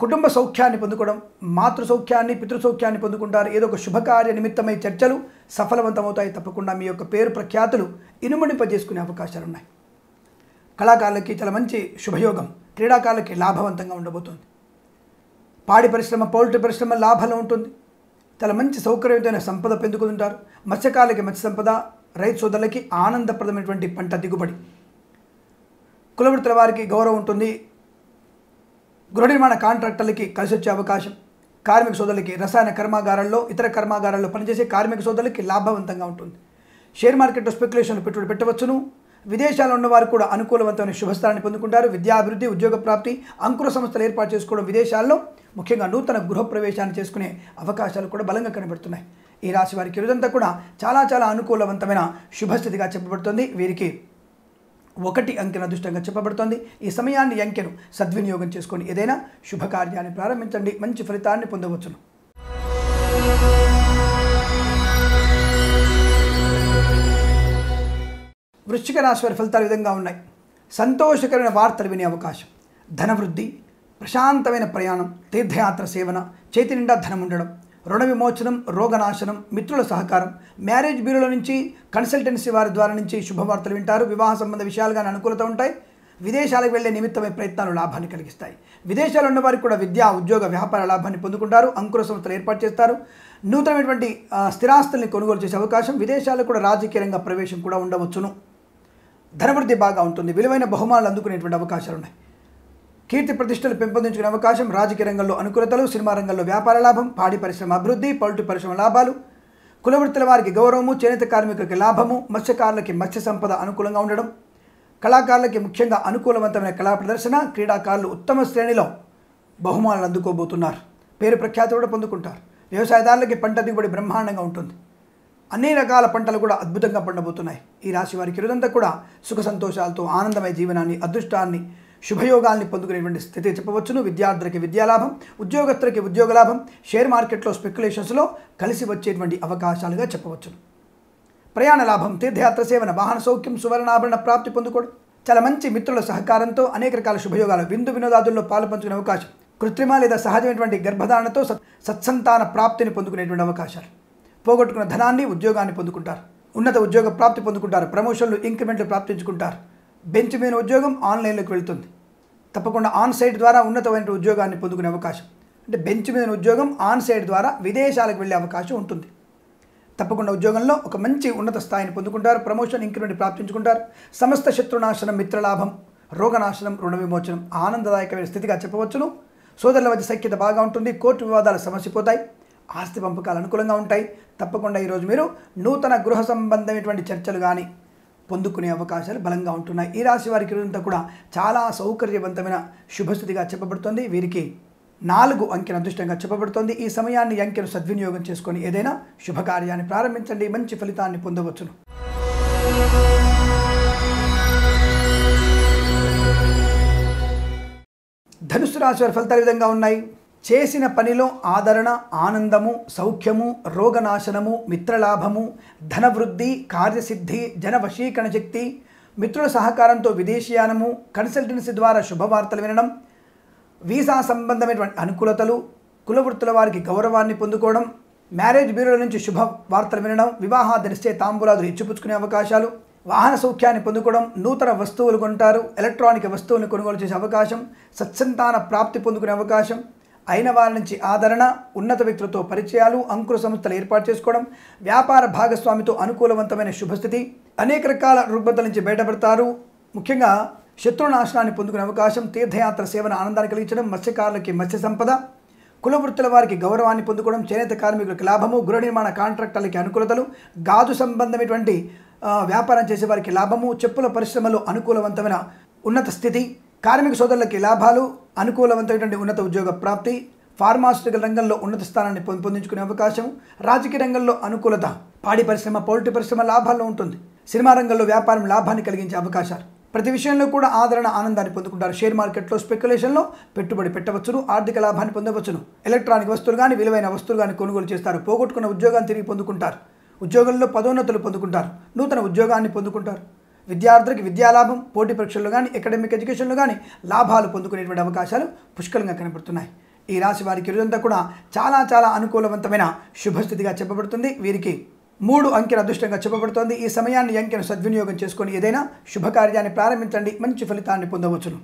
కుటుంబ సౌఖ్యాన్ని పొందుకోవడం మాతృ సౌఖ్యాన్ని పితృ సౌఖ్యాన్ని పొందుకుంటారు. ఏదో ఒక శుభకార్య నిమిత్తమై చర్చలు సఫలవంతమవుతాయి తప్పకుండా మీ యొక్క పేరు ప్రఖ్యాతులు ఇనుమడింపజేసుకునే అవకాశాలు ఉన్నాయి కళాకారులకి చాలా మంచి శుభయోగం. క్రీడాకారులకి లాభవంతంగా ఉండబోతుంది. పాడి పరిశ్రమ పౌల్ట్రీ పరిశ్రమ లాభంలో ఉంటుంది. చాలా మంచి సౌకర్యవంతమైన సంపద పెందుకుంటారు మత్స్యకారులకి మత్స్య సంపద రైతు సోదరులకి ఆనందప్రదమైనటువంటి పంట దిగుబడి. కులవృత్తుల వారికి గౌరవం ఉంటుంది. గృహ నిర్మాణ కాంట్రాక్టర్లకి కలిసి వచ్చే అవకాశం. కార్మిక సోదరులకి రసాయన కర్మాగారాల్లో ఇతర కర్మాగారాల్లో పనిచేసే కార్మిక సోదరులకి లాభవంతంగా ఉంటుంది. షేర్ మార్కెట్లో స్పెక్యులేషన్లు పెట్టుబడి పెట్టవచ్చును. విదేశాల్లో ఉన్నవారు కూడా అనుకూలవంతమైన శుభస్థానాన్ని పొందుకుంటారు. విద్యాభివృద్ధి ఉద్యోగ ప్రాప్తి అంకుర సంస్థలు ఏర్పాటు చేసుకోవడం విదేశాల్లో ముఖ్యంగా నూతన గృహప్రవేశాన్ని చేసుకునే అవకాశాలు కూడా బలంగా కనబడుతున్నాయి. ఈ రాశి వారికి రోజంతా కూడా చాలా చాలా అనుకూలవంతమైన శుభస్థితిగా చెప్పబడుతుంది. వీరికి ఒకటి అంకెను అదృష్టంగా చెప్పబడుతోంది. ఈ సమయాన్ని అంకెను సద్వినియోగం చేసుకొని ఏదైనా శుభకార్యాన్ని ప్రారంభించండి. మంచి ఫలితాన్ని పొందవచ్చును. వృశ్చిక రాశి వారి ఫలితాలు విధంగా ఉన్నాయి. సంతోషకరమైన వార్తలు వినే అవకాశం. ధనవృద్ధి ప్రశాంతమైన ప్రయాణం తీర్థయాత్ర సేవన చేతి నిండా ధనం ఉండడం రుణ విమోచనం రోగనాశనం మిత్రుల సహకారం మ్యారేజ్ బ్యూరోల నుంచి కన్సల్టెన్సీ వారి ద్వారా నుంచి శుభవార్తలు వింటారు. వివాహ సంబంధ విషయాలుగా అనుకూలత ఉంటాయి. విదేశాలకు వెళ్ళే నిమిత్తమై ప్రయత్నాలు లాభాన్ని కలిగిస్తాయి. విదేశాలు ఉన్న వారికి కూడా విద్యా ఉద్యోగ వ్యాపార లాభాన్ని పొందుకుంటారు. అంకుర సంస్థలు ఏర్పాటు చేస్తారు. నూతనమైనటువంటి స్థిరాస్తుల్ని కొనుగోలు చేసే అవకాశం. విదేశాల్లో కూడా రాజకీయంగా ప్రవేశం కూడా ఉండవచ్చును. ధనవృద్ధి బాగా ఉంటుంది విలువైన బహుమానాలు అందుకునేటువంటి అవకాశాలు ఉన్నాయి. కీర్తి ప్రతిష్టలు పెంపొందించుకునే అవకాశం రాజకీయ రంగంలో అనుకూలతలు సినిమా రంగంలో వ్యాపార లాభం పాడి పరిశ్రమ అభివృద్ధి పౌల్ట్రీ పరిశ్రమ లాభాలు. కులవృత్తుల వారికి గౌరవము చేనేత కార్మికులకి లాభము మత్స్యకారులకి మత్స్య సంపద అనుకూలంగా ఉండడం. కళాకారులకి ముఖ్యంగా అనుకూలవంతమైన కళా ప్రదర్శన క్రీడాకారులు ఉత్తమ శ్రేణిలో బహుమానాలు అందుకోబోతున్నారు. పేరు ప్రఖ్యాతి కూడా పొందుకుంటారు. వ్యవసాయదారులకి పంట దిగుబడి బ్రహ్మాండంగా ఉంటుంది. అన్ని రకాల పంటలు కూడా అద్భుతంగా పండబోతున్నాయి. ఈ రాశి వారికి రోజంతా కూడా సుఖ సంతోషాలతో ఆనందమయ జీవనాన్ని అదృష్టాన్ని శుభయోగాల్ని పొందుకునేటువంటి స్థితి చెప్పవచ్చును. విద్యార్థులకి విద్యాలాభం ఉద్యోగస్తులకి ఉద్యోగ లాభం షేర్ మార్కెట్లో స్పెక్యులేషన్స్లో కలిసి వచ్చేటువంటి అవకాశాలుగా చెప్పవచ్చును. ప్రయాణ లాభం తీర్థయాత్ర సేవన వాహన సౌఖ్యం సువర్ణాభరణ ప్రాప్తి పొందుకోవడం. చాలా మంచి మిత్రుల సహకారంతో అనేక రకాల శుభయోగాలు విందు వినోదాదుల్లో పాలు పంచుకునే అవకాశం కృత్రిమ లేదా సహజమైనటువంటి గర్భధారణతో సత్ సత్సంతాన ప్రాప్తిని పొందుకునేటువంటి అవకాశాలు. పోగొట్టుకున్న ధనాన్ని ఉద్యోగాన్ని పొందుకుంటారు. ఉన్నత ఉద్యోగ ప్రాప్తి పొందుకుంటారు. ప్రమోషన్లు ఇంక్రిమెంట్లు ప్రాప్తించుకుంటారు. బెంచ్ మీద ఉద్యోగం ఆన్లైన్లోకి వెళ్తుంది. తప్పకుండా ఆన్ సైట్ ద్వారా ఉన్నతమైన ఉద్యోగాన్ని పొందుకునే అవకాశం. అంటే బెంచ్ మీద ఉద్యోగం ఆన్ సైట్ ద్వారా విదేశాలకు వెళ్ళే అవకాశం ఉంటుంది. తప్పకుండా ఉద్యోగంలో ఒక మంచి ఉన్నత స్థాయిని పొందుకుంటారు. ప్రమోషన్ ఇంక్రిమెంట్ ప్రాప్తించుకుంటారు. సమస్త శత్రునాశనం మిత్రలాభం రోగనాశనం రుణ విమోచనం ఆనందదాయకమైన స్థితిగా చెప్పవచ్చును. సోదరుల మధ్య సఖ్యత బాగా ఉంటుంది. కోర్టు వివాదాలు సమసిపోతాయి ఆస్తి పంపకాలు అనుకూలంగా ఉంటాయి. తప్పకుండా ఈరోజు మీరు నూతన గృహ సంబంధమైనటువంటి చర్చలు కానీ పొందుకునే అవకాశాలు బలంగా ఉంటున్నాయి. ఈ రాశి వారికి రోజంతా కూడా చాలా సౌకర్యవంతమైన శుభస్థితిగా చెప్పబడుతుంది. వీరికి నాలుగు అంకెను అదృష్టంగా చెప్పబడుతోంది. ఈ సమయాన్ని అంకెను సద్వినియోగం చేసుకొని ఏదైనా శుభకార్యాన్ని ప్రారంభించండి. మంచి ఫలితాన్ని పొందవచ్చును. ధనుసు రాశి వారి ఫలితాలు విధంగా ఉన్నాయి? చేసిన పనిలో ఆదరణ ఆనందము సౌఖ్యము రోగనాశనము మిత్రలాభము ధనవృద్ధి కార్యసిద్ధి జనవశీకరణ శక్తి మిత్రుల సహకారంతో విదేశీయానము కన్సల్టెన్సీ ద్వారా శుభవార్తలు వినడం వీసా సంబంధమైనటువంటి అనుకూలతలు కులవృత్తుల వారికి గౌరవాన్ని పొందుకోవడం మ్యారేజ్ బ్యూరోల నుంచి శుభ వార్తలు వినడం వివాహ దరిస్తే తాంబూలాదులు ఇచ్చిపుచ్చుకునే అవకాశాలు వాహన సౌఖ్యాన్ని పొందుకోవడం నూతన వస్తువులు కొంటారు ఎలక్ట్రానిక్ వస్తువులను కొనుగోలు చేసే అవకాశం సత్సంతాన ప్రాప్తి పొందుకునే అవకాశం అయిన వారి నుంచి ఆదరణ ఉన్నత వ్యక్తులతో పరిచయాలు అంకుర సంస్థలు ఏర్పాటు చేసుకోవడం వ్యాపార భాగస్వామితో అనుకూలవంతమైన శుభస్థితి. అనేక రకాల రుగ్మతల నుంచి బయటపడతారు. ముఖ్యంగా శత్రునాశనాన్ని పొందుకునే అవకాశం తీర్థయాత్ర సేవన ఆనందాన్ని కలిగించడం మత్స్యకారులకి మత్స్య సంపద. కుల వృత్తుల వారికి గౌరవాన్ని పొందుకోవడం చేనేత కార్మికులకు లాభము గృహ నిర్మాణ కాంట్రాక్టర్లకి అనుకూలతలు గాజు సంబంధమైనటువంటి వ్యాపారం చేసే వారికి లాభము చెప్పుల పరిశ్రమలో అనుకూలవంతమైన ఉన్నత స్థితి. కార్మిక సోదరులకి లాభాలు అనుకూలవంతమైనటువంటి ఉన్నత ఉద్యోగ ప్రాప్తి ఫార్మాస్యూటికల్ రంగంలో ఉన్నత స్థానాన్ని పొందించుకునే అవకాశం రాజకీయ రంగంలో అనుకూలత పాడి పరిశ్రమ పౌల్ట్రీ పరిశ్రమ లాభాల్లో ఉంటుంది. సినిమా రంగంలో వ్యాపారం లాభాన్ని కలిగించే అవకాశాలు. ప్రతి విషయంలో కూడా ఆదరణ ఆనందాన్ని పొందుకుంటారు. షేర్ మార్కెట్లో స్పెక్యులేషన్లో పెట్టుబడి పెట్టవచ్చును ఆర్థిక లాభాన్ని పొందవచ్చును. ఎలక్ట్రానిక్ వస్తువులు కానీ విలువైన వస్తువులు కానీ కొనుగోలు చేస్తారు. పోగొట్టుకున్న ఉద్యోగాన్ని తిరిగి పొందుకుంటారు. ఉద్యోగంలో పదోన్నతులు పొందుకుంటారు. నూతన ఉద్యోగాన్ని పొందుకుంటారు. విద్యార్థులకి విద్యాలాభం పోటీ పరీక్షల్లో కానీ అకాడమిక్ ఎడ్యుకేషన్లో కానీ లాభాలు పొందుకునేటువంటి అవకాశాలు పుష్కలంగా కనబడుతున్నాయి. ఈ రాశి వారికి రోజంతా కూడా చాలా చాలా అనుకూలవంతమైన శుభస్థితిగా చెప్పబడుతుంది. వీరికి మూడు అంకెల అదృష్టంగా చెప్పబడుతోంది. ఈ సమయాన్ని అంకెను సద్వినియోగం చేసుకొని ఏదైనా శుభకార్యాన్ని ప్రారంభించండి. మంచి ఫలితాన్ని పొందవచ్చును.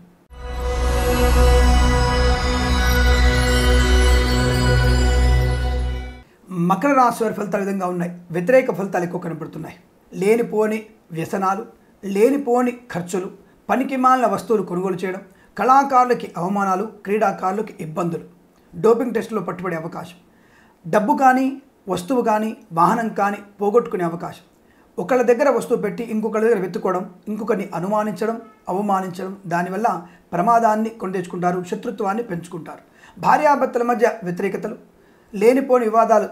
మకర రాశి వారి ఫలితాలు విధంగా ఉన్నాయి. వ్యతిరేక ఫలితాలు ఎక్కువ కనబడుతున్నాయి. లేనిపోని వ్యసనాలు లేనిపోని ఖర్చులు పనికిమాలిన వస్తువులు కొనుగోలు చేయడం కళాకారులకి అవమానాలు క్రీడాకారులకి ఇబ్బందులు. డోపింగ్ టెస్టులో పట్టుబడే అవకాశం. డబ్బు కానీ వస్తువు కానీ వాహనం కానీ పోగొట్టుకునే అవకాశం. ఒకళ్ళ దగ్గర వస్తువు పెట్టి ఇంకొకళ్ళ దగ్గర వెతుక్కోవడం ఇంకొకరిని అనుమానించడం అవమానించడం దానివల్ల ప్రమాదాన్ని కొని తెచ్చుకుంటారు శత్రుత్వాన్ని పెంచుకుంటారు. భార్యాభర్తల మధ్య వ్యతిరేకతలు లేనిపోని వివాదాలు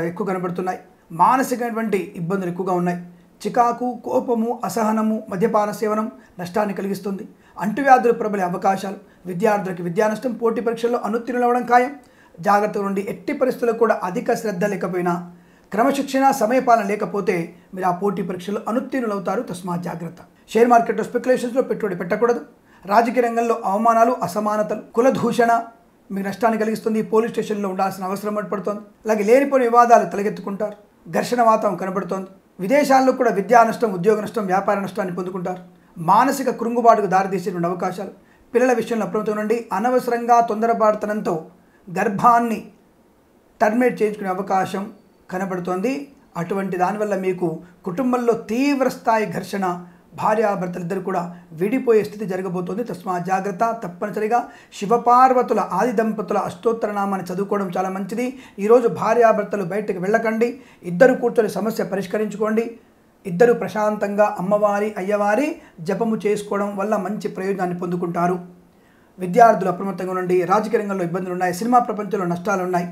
ఎక్కువ కనబడుతున్నాయి. మానసికమైనటువంటి ఇబ్బందులు ఎక్కువగా ఉన్నాయి. చికాకు కోపము అసహనము మద్యపాన సేవనం నష్టాన్ని కలిగిస్తుంది. అంటువ్యాధులు ప్రబలే అవకాశాలు. విద్యార్థులకు విద్యా నష్టం పోటీ పరీక్షల్లో అనుత్తీర్ణులవడం ఖాయం. జాగ్రత్త నుండి ఎట్టి పరిస్థితులకు కూడా అధిక శ్రద్ధ లేకపోయినా క్రమశిక్షణ సమయపాలన లేకపోతే మీరు ఆ పోటీ పరీక్షల్లో అనుత్తీర్ణులవుతారు. తస్మాత్ జాగ్రత్త. షేర్ మార్కెట్లో స్పెక్యులేషన్స్లో పెట్టుబడి పెట్టకూడదు. రాజకీయ రంగంలో అవమానాలు అసమానతలు కులదూషణ మీకు నష్టాన్ని కలిగిస్తుంది. పోలీస్ స్టేషన్లో ఉండాల్సిన అవసరం ఏర్పడుతోంది. అలాగే లేనిపోని వివాదాలు తలగెత్తుకుంటారు ఘర్షణ వాతావరణం కనబడుతోంది. విదేశాల్లో కూడా విద్యా నష్టం ఉద్యోగ నష్టం వ్యాపార నష్టాన్ని పొందుకుంటారు. మానసిక కృంగుబాటుకు దారితీసేటువంటి అవకాశాలు. పిల్లల విషయంలో అప్రమత్తం నుండి అనవసరంగా తొందరపాటుతనంతో గర్భాన్ని టర్మినేట్ చేయించుకునే అవకాశం కనబడుతోంది అటువంటి దానివల్ల మీకు కుటుంబంలో తీవ్ర స్థాయి ఘర్షణ భార్యాభర్తలిద్దరు కూడా విడిపోయే స్థితి జరగబోతోంది. తస్మా జాగ్రత్త తప్పనిసరిగా శివపార్వతుల ఆది దంపతుల అష్టోత్తర నామాన్ని చదువుకోవడం చాలా మంచిది. ఈరోజు భార్యాభర్తలు బయటకు వెళ్ళకండి. ఇద్దరు కూర్చొని సమస్య పరిష్కరించుకోండి. ఇద్దరు ప్రశాంతంగా అమ్మవారి అయ్యవారి జపము చేసుకోవడం వల్ల మంచి ప్రయోజనాన్ని పొందుకుంటారు. విద్యార్థులు అప్రమత్తంగా ఉండండి. రాజకీయ రంగంలో ఇబ్బందులు ఉన్నాయి సినిమా ప్రపంచంలో నష్టాలు ఉన్నాయి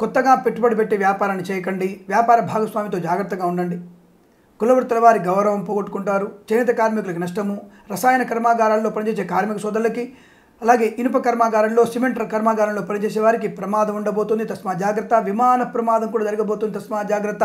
కొత్తగా పెట్టుబడి పెట్టి వ్యాపారాన్ని చేయకండి. వ్యాపార భాగస్వామితో జాగ్రత్తగా ఉండండి. కులవృత్తుల వారి గౌరవం పోగొట్టుకుంటారు. చేనేత కార్మికులకు నష్టము రసాయన కర్మాగారాల్లో పనిచేసే కార్మిక సోదరులకి అలాగే ఇనుప కర్మాగారంలో సిమెంట్ కర్మాగారంలో పనిచేసే వారికి ప్రమాదం ఉండబోతుంది. తస్మా జాగ్రత్త విమాన ప్రమాదం కూడా జరగబోతుంది. తస్మా జాగ్రత్త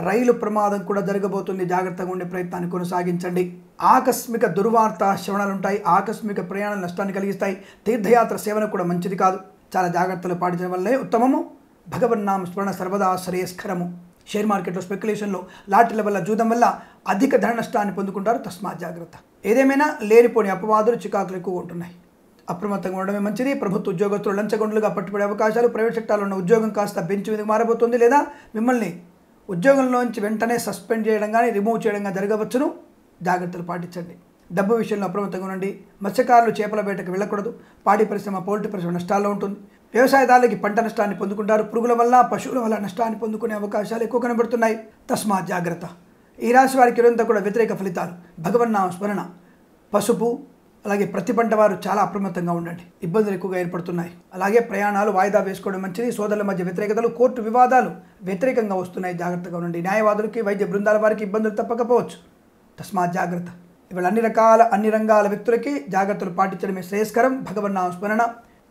రైలు ప్రమాదం కూడా జరగబోతుంది. జాగ్రత్తగా ఉండే ప్రయత్నాన్ని కొనసాగించండి. ఆకస్మిక దుర్వార్త శ్రవణాలు ఉంటాయి ఆకస్మిక ప్రయాణాలు నష్టాన్ని కలిగిస్తాయి. తీర్థయాత్ర సేవన కూడా మంచిది కాదు. చాలా జాగ్రత్తలు పాటించడం వల్లే ఉత్తమము. భగవన్నామ స్మరణ సర్వదా శ్రేయస్కరము. షేర్ మార్కెట్లో స్పెక్యులేషన్లో లాటరీల వల్ల జూదం వల్ల అధిక ధన నష్టాన్ని పొందుకుంటారు. తస్మాత్ జాగ్రత్త. ఏదేమైనా లేనిపోని అపవాదులు చికాకులు ఎక్కువ ఉంటున్నాయి. అప్రమత్తంగా ఉండడమే మంచిది. ప్రభుత్వ ఉద్యోగస్తులు లంచగొండలుగా పట్టుబడే అవకాశాలు ప్రైవేట్ సెక్టార్లో ఉన్న ఉద్యోగం కాస్త బెంచ్ మీదకి మారబోతుంది లేదా? మిమ్మల్ని ఉద్యోగంలోంచి వెంటనే సస్పెండ్ చేయడం కానీ రిమూవ్ చేయడం కానీ జరగవచ్చును? జాగ్రత్తలు పాటించండి. డబ్బు విషయంలో అప్రమత్తంగా ఉండండి. మత్స్యకారులు చేపల వేటకు వెళ్ళకూడదు. పాడి పరిశ్రమ పౌల్ట్రీ పరిశ్రమ నష్టాల్లో ఉంటుంది. వ్యవసాయదారులకి పంట నష్టాన్ని పొందుకుంటారు. పురుగుల వల్ల పశువుల వల్ల నష్టాన్ని పొందుకునే అవకాశాలు ఎక్కువ కనబడుతున్నాయి. తస్మాత్ జాగ్రత్త. ఈ రాశి వారికి ఇదంతా కూడా వ్యతిరేక ఫలితాలు. భగవన్నామ స్మరణ. పసుపు అలాగే ప్రతి పంట వారు చాలా అప్రమత్తంగా ఉండండి. ఇబ్బందులు ఎక్కువగా ఏర్పడుతున్నాయి. అలాగే ప్రయాణాలు వాయిదా వేసుకోవడం మంచిది. సోదరుల మధ్య వ్యతిరేకతలు కోర్టు వివాదాలు వ్యతిరేకంగా వస్తున్నాయి. జాగ్రత్తగా ఉండండి. న్యాయవాదులకి వైద్య బృందాల వారికి ఇబ్బందులు తప్పకపోవచ్చు. తస్మాత్ జాగ్రత్త. ఇవాళ అన్ని రకాల అన్ని రంగాల వ్యక్తులకి జాగ్రత్తలు పాటించడమే శ్రేయస్కరం. భగవన్నామ స్మరణ.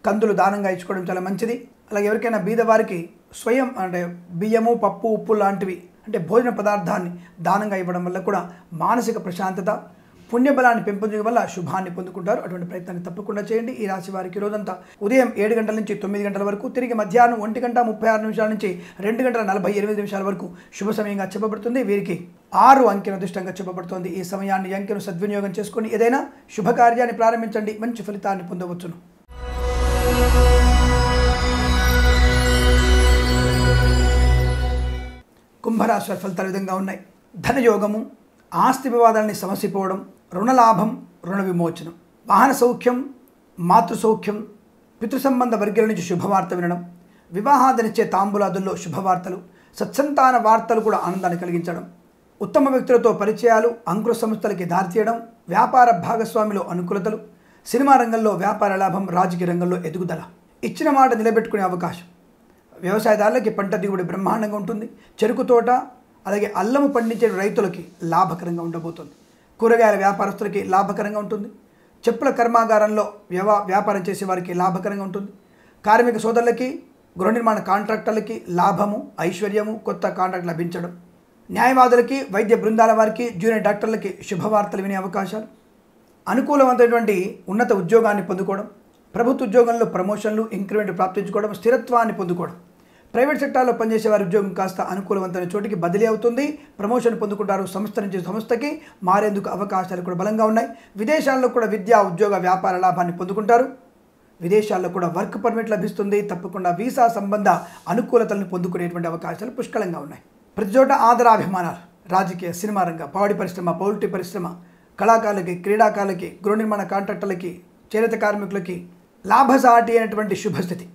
కందులు దానంగా ఇచ్చుకోవడం చాలా మంచిది. అలాగే ఎవరికైనా బీదవారికి స్వయం అంటే బియ్యము పప్పు ఉప్పు లాంటివి అంటే భోజన పదార్థాన్ని దానంగా ఇవ్వడం వల్ల కూడా మానసిక ప్రశాంతత పుణ్యబలాన్ని పెంపొందడం వల్ల శుభాన్ని పొందుకుంటారు. అటువంటి ప్రయత్నాన్ని తప్పకుండా చేయండి. ఈ రాశి వారికి రోజంతా ఉదయం ఏడు గంటల నుంచి తొమ్మిది గంటల వరకు తిరిగి మధ్యాహ్నం ఒంటి గంట ముప్పై ఆరు నిమిషాల నుంచి రెండు గంటల నలభై ఎనిమిది నిమిషాల వరకు శుభ సమయంగా చెప్పబడుతుంది. వీరికి ఆరు అంకెను అదృష్టంగా చెప్పబడుతోంది. ఈ సమయాన్ని అంకెను సద్వినియోగం చేసుకుని ఏదైనా శుభకార్యాన్ని ప్రారంభించండి. మంచి ఫలితాన్ని పొందవచ్చును. కుంభరాశి ఫలితాలు విధంగా ఉన్నాయి? ధనయోగము ఆస్తి వివాదాలని సమసిపోవడం రుణలాభం రుణ విమోచనం. వాహన సౌఖ్యం మాతృ సౌఖ్యం సంబంధ వర్గాల నుంచి శుభవార్త వినడం వివాహాదనిచ్చే తాంబూలాదుల్లో శుభవార్తలు సత్సంతాన వార్తలు కూడా ఆనందాన్ని కలిగించడం ఉత్తమ వ్యక్తులతో పరిచయాలు అంకుర సంస్థలకి దారితీయడం వ్యాపార భాగస్వామిలో అనుకూలతలు సినిమా రంగంలో వ్యాపార లాభం రాజకీయ రంగంలో ఎదుగుదల. ఇచ్చిన మాట నిలబెట్టుకునే అవకాశం. వ్యవసాయదారులకి పంట దిగుబడి బ్రహ్మాండంగా ఉంటుంది. చెరుకు తోట అలాగే అల్లము పండించే రైతులకి లాభకరంగా ఉండబోతుంది. కూరగాయల వ్యాపారస్తులకి లాభకరంగా ఉంటుంది. చెప్పుల కర్మాగారంలో వ్యవా వ్యాపారం చేసే వారికి లాభకరంగా ఉంటుంది. కార్మిక సోదరులకి గృహ నిర్మాణ కాంట్రాక్టర్లకి లాభము ఐశ్వర్యము కొత్త కాంట్రాక్ట్ లభించడం. న్యాయవాదులకి వైద్య బృందాల వారికి జూనియర్ డాక్టర్లకి శుభవార్తలు వినే అవకాశాలు. అనుకూలమైనటువంటి ఉన్నత ఉద్యోగాన్ని పొందుకోవడం ప్రభుత్వ ఉద్యోగంలో ప్రమోషన్లు ఇంక్రిమెంట్ ప్రాప్తించుకోవడం స్థిరత్వాన్ని పొందుకోవడం. ప్రైవేట్ సెక్టార్లో పనిచేసే వారి ఉద్యోగం కాస్త అనుకూలవంతమైన చోటికి బదిలీ అవుతుంది. ప్రమోషన్ పొందుకుంటారు సంస్థ నుంచి సంస్థకి. మారేందుకు అవకాశాలు కూడా బలంగా ఉన్నాయి. విదేశాల్లో కూడా విద్యా ఉద్యోగ వ్యాపార లాభాన్ని పొందుకుంటారు. విదేశాల్లో కూడా వర్క్ పర్మిట్ లభిస్తుంది. తప్పకుండా వీసా సంబంధ అనుకూలతలను పొందుకునేటువంటి అవకాశాలు పుష్కలంగా ఉన్నాయి. ప్రతి చోట ఆదరాభిమానాలు. రాజకీయ సినిమా రంగం పాడి పరిశ్రమ పౌల్ట్రీ పరిశ్రమ కళాకారులకి క్రీడాకారులకి గృహ నిర్మాణ కాంట్రాక్టర్లకి చేనేత కార్మికులకి లాభసాటి అయినటువంటి శుభస్థితి.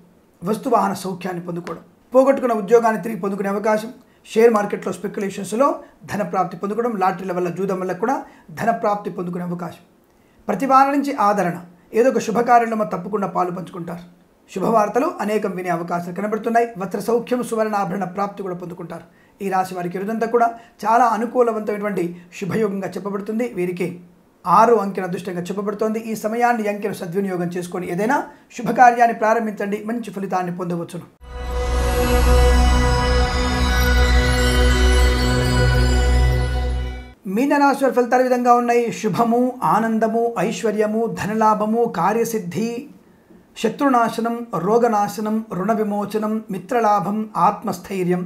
వస్తువాహన సౌఖ్యాన్ని పొందుకోవడం. పోగొట్టుకున్న ఉద్యోగాన్ని తిరిగి పొందుకునే అవకాశం. షేర్ మార్కెట్లో స్పెక్యులేషన్స్లో ధన ప్రాప్తి పొందుకోవడం. లాటరీల వల్ల జూదం వల్ల కూడా ధన ప్రాప్తి పొందుకునే అవకాశం. ప్రతి నుంచి ఆదరణ. ఏదో ఒక శుభకార్యంలో తప్పకుండా పాలు పంచుకుంటారు. శుభవార్తలు అనేకం వినే అవకాశాలు కనబడుతున్నాయి. వస్త్ర సౌఖ్యం సువర్ణాభరణ ప్రాప్తి కూడా పొందుకుంటారు. ఈ రాశి వారికి ఇరుదంతా కూడా చాలా అనుకూలవంతమైనటువంటి శుభయోగంగా చెప్పబడుతుంది. వీరికి ఆరు అంకెన అదృష్టంగా చెప్పబడుతోంది. ఈ సమయాన్ని అంకెను సద్వినియోగం చేసుకొని ఏదైనా శుభకార్యాన్ని ప్రారంభించండి. మంచి ఫలితాన్ని పొందవచ్చును. మీనరాశి వారి విధంగా ఉన్నాయి. శుభము ఆనందము ఐశ్వర్యము ధనలాభము కార్యసిద్ధి శత్రునాశనం రోగనాశనం రుణ విమోచనం మిత్రలాభం ఆత్మస్థైర్యం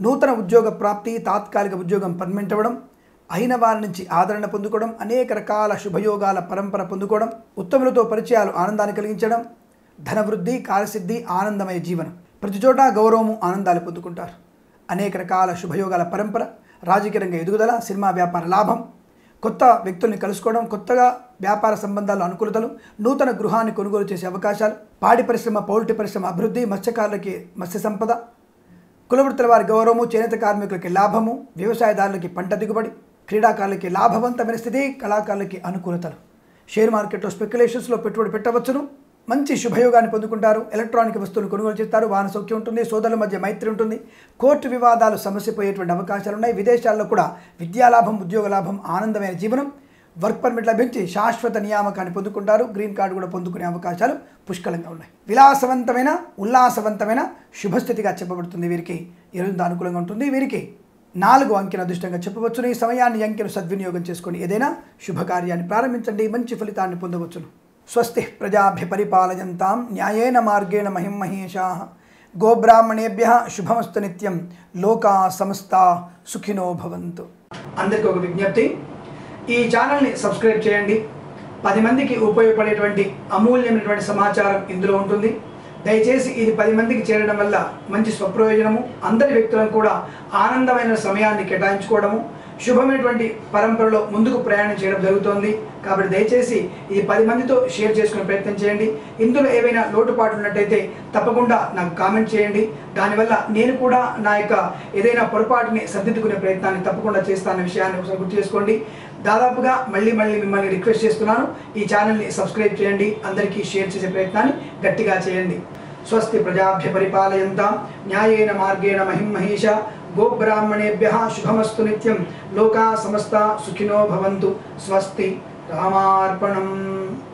నూతన ఉద్యోగ ప్రాప్తి తాత్కాలిక ఉద్యోగం పర్మనెంట్ అవ్వడం అయిన వారి నుంచి ఆదరణ పొందుకోవడం అనేక రకాల శుభయోగాల పరంపర పొందుకోవడం ఉత్తములతో పరిచయాలు ఆనందాన్ని కలిగించడం ధనవృద్ధి కార్యసిద్ధి ఆనందమయ జీవనం. ప్రతి చోట గౌరవము ఆనందాలు పొందుకుంటారు. అనేక రకాల శుభయోగాల పరంపర రాజకీయ రంగ ఎదుగుదల సినిమా వ్యాపార లాభం కొత్త వ్యక్తుల్ని కలుసుకోవడం కొత్తగా వ్యాపార సంబంధాల అనుకూలతలు నూతన గృహాన్ని కొనుగోలు చేసే అవకాశాలు పాడి పరిశ్రమ పౌల్ట్రీ పరిశ్రమ అభివృద్ధి మత్స్యకారులకి మత్స్య సంపద కులవృత్తుల వారి గౌరవము చేనేత కార్మికులకి లాభము వ్యవసాయదారులకి పంట దిగుబడి క్రీడాకారులకి లాభవంతమైన స్థితి కళాకారులకి అనుకూలతలు. షేర్ మార్కెట్లో స్పెక్యులేషన్స్లో పెట్టుబడి పెట్టవచ్చును. మంచి శుభయోగాన్ని పొందుకుంటారు. ఎలక్ట్రానిక్ వస్తువులు కొనుగోలు చేస్తారు. వాహన సౌఖ్యం ఉంటుంది. సోదరుల మధ్య మైత్రి ఉంటుంది. కోర్టు వివాదాలు సమస్య పోయేటువంటి అవకాశాలు ఉన్నాయి విదేశాల్లో కూడా విద్యాలాభం ఉద్యోగ లాభం ఆనందమైన జీవనం వర్క్ పర్మిట్ లభించి శాశ్వత నియామకాన్ని పొందుకుంటారు. గ్రీన్ కార్డు కూడా పొందుకునే అవకాశాలు పుష్కలంగా ఉన్నాయి. విలాసవంతమైన ఉల్లాసవంతమైన శుభస్థితిగా చెప్పబడుతుంది వీరికి. ఈరోజు అనుకూలంగా ఉంటుంది. వీరికి నాలుగు అంకెను అదృష్టంగా చెప్పవచ్చును. ఈ సమయాన్ని అంకెను సద్వినియోగం చేసుకొని ఏదైనా శుభకార్యాన్ని ప్రారంభించండి. మంచి ఫలితాన్ని పొందవచ్చును. స్వస్తి ప్రజాభ్య పరిపాలయంతాం న్యాయేన మార్గేణ మహిం మహేషా గోబ్రాహ్మణేభ్య శుభమస్తు నిత్యం. లోకా సమస్త సుఖినో భవంతు. అందరికీ ఒక విజ్ఞప్తి. ఈ ఛానల్ని సబ్స్క్రైబ్ చేయండి. పది మందికి ఉపయోగపడేటువంటి అమూల్యమైనటువంటి సమాచారం ఇందులో ఉంటుంది. దయచేసి ఇది పది మందికి చేరడం వల్ల మంచి స్వప్రయోజనము అందరి వ్యక్తులను కూడా ఆనందమైన సమయాన్ని కేటాయించుకోవడము శుభమైనటువంటి పరంపరలో ముందుకు ప్రయాణం చేయడం జరుగుతోంది. కాబట్టి దయచేసి ఇది పది మందితో షేర్ చేసుకునే ప్రయత్నం చేయండి. ఇందులో ఏవైనా లోటుపాట్లు ఉన్నట్టయితే తప్పకుండా నాకు కామెంట్ చేయండి. దానివల్ల నేను కూడా నా యొక్క ఏదైనా పొరపాటుని సర్దిద్దుకునే ప్రయత్నాన్ని తప్పకుండా చేస్తానన్న విషయాన్ని ఒకసారి గుర్తు చేసుకోండి. దాదాపుగా మళ్ళీ మళ్ళీ మిమ్మల్ని రిక్వెస్ట్ చేస్తున్నాను. ఈ ఛానల్ని సబ్స్క్రైబ్ చేయండి. అందరికీ షేర్ చేసే ప్రయత్నాన్ని గట్టిగా చేయండి. స్వస్తి ప్రజాభ్య పరిపాలయంతాం. న్యాయేన మార్గేణ మహిమహేష గోబ్రాహ్మణేభ్య శుభమస్తు నిత్యం. లోకా సమస్త సుఖినో భవంతు. స్వస్తి రామార్పణం.